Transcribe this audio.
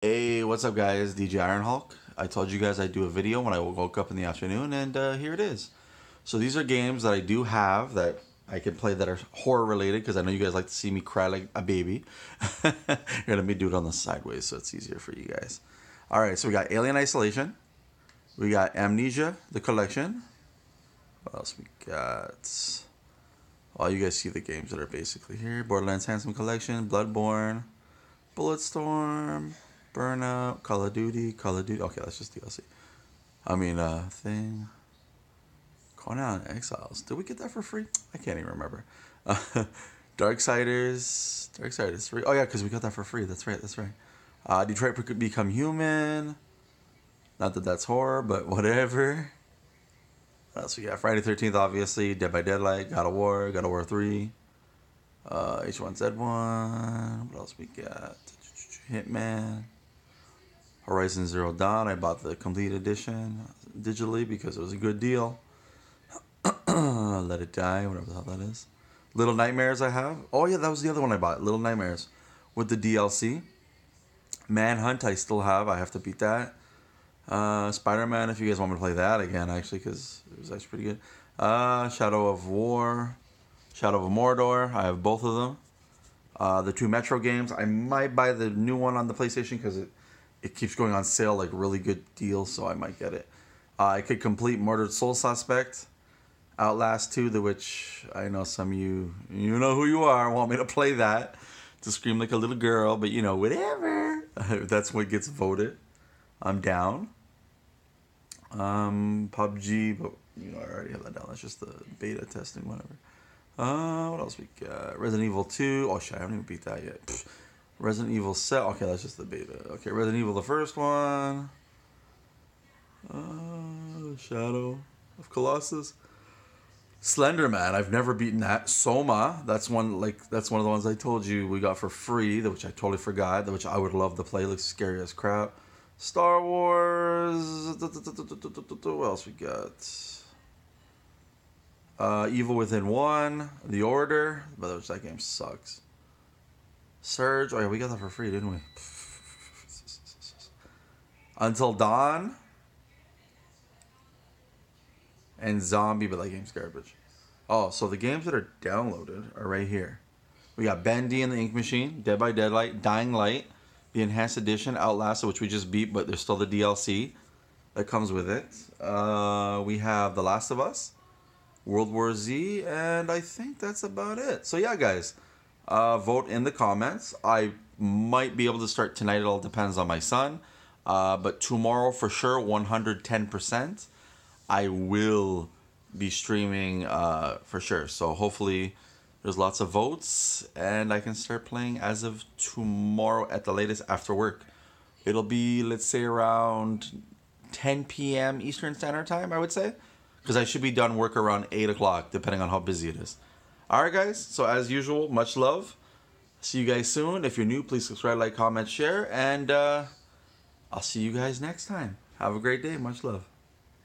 Hey, what's up, guys? DJ Iron Hulk. I told you guys I'd do a video when I woke up in the afternoon, and uh, here it is. So these are games that I do have that I can play that are horror related because I know you guys like to see me cry like a baby. Here, let me do it on the sideways so it's easier for you guys. All right, so we got Alien Isolation. We got Amnesia, the collection. What else we got? All you guys see the games that are basically here. Borderlands Handsome Collection, Bloodborne, Bulletstorm, Burnout, Call of Duty, Call of Duty. Okay, that's just DLC. I mean, uh, thing. Conan Exiles. Did we get that for free? I can't even remember. Uh, Darksiders. Darksiders 3. Oh, yeah, because we got that for free. That's right, that's right. Uh, Detroit Become Human. Not that that's horror, but whatever. What else we? Friday 13th, obviously. Dead by Daylight. God of War. God of War 3. Uh, H1Z1. What else we got? Hitman. Horizon Zero Dawn. I bought the complete edition digitally because it was a good deal. Let It Die, whatever the hell that is. Little Nightmares I have. Oh yeah, that was the other one I bought. Little Nightmares with the DLC. Manhunt I still have. I have to beat that. Uh, Spider Man, if you guys want me to play that again, actually, because it was actually pretty good. Uh, Shadow of War, Shadow of Mordor. I have both of them. Uh, the two Metro games. I might buy the new one on the PlayStation because it it keeps going on sale, like really good deals, so I might get it. Uh, I could complete Murdered Soul Suspect. Outlast 2, the which I know some of you, you know who you are, want me to play that to scream like a little girl, but you know, whatever. That's what gets voted. I'm down. Um, PUBG, but you know, I already have that down. That's just the beta testing, whatever. Uh, what else we got? Resident Evil 2. Oh shit, I haven't even beat that yet. Pfft. Resident Evil 7. Okay, that's just the beta. Okay, Resident Evil, the first one. Uh, Shadow of Colossus. Slender Man, I've never beaten that. Soma, that's one like that's one of the ones I told you we got for free, which I totally forgot, which I would love to play. Looks scary as crap. Star Wars. What else we got? Uh, Evil Within One, The Order, but that game sucks. Surge. Oh yeah, we got that for free, didn't we? Until Dawn and Zombie, but that game's garbage. Oh, so the games that are downloaded are right here. We got Bendy and the Ink Machine, Dead by Daylight, Dying Light, the Enhanced Edition, Outlast, which we just beat, but there's still the DLC that comes with it. Uh, we have The Last of Us, World War Z, and I think that's about it. So yeah, guys, uh, vote in the comments. I might be able to start tonight. It all depends on my son. Uh, but tomorrow for sure, 110%. I will be streaming uh, for sure. So hopefully there's lots of votes and I can start playing as of tomorrow at the latest after work. It'll be, let's say, around 10 p.m. Eastern Standard Time, I would say. Because I should be done work around 8 o'clock, depending on how busy it is. All right, guys. So, as usual, much love. See you guys soon. If you're new, please subscribe, like, comment, share. And uh, I'll see you guys next time. Have a great day. Much love.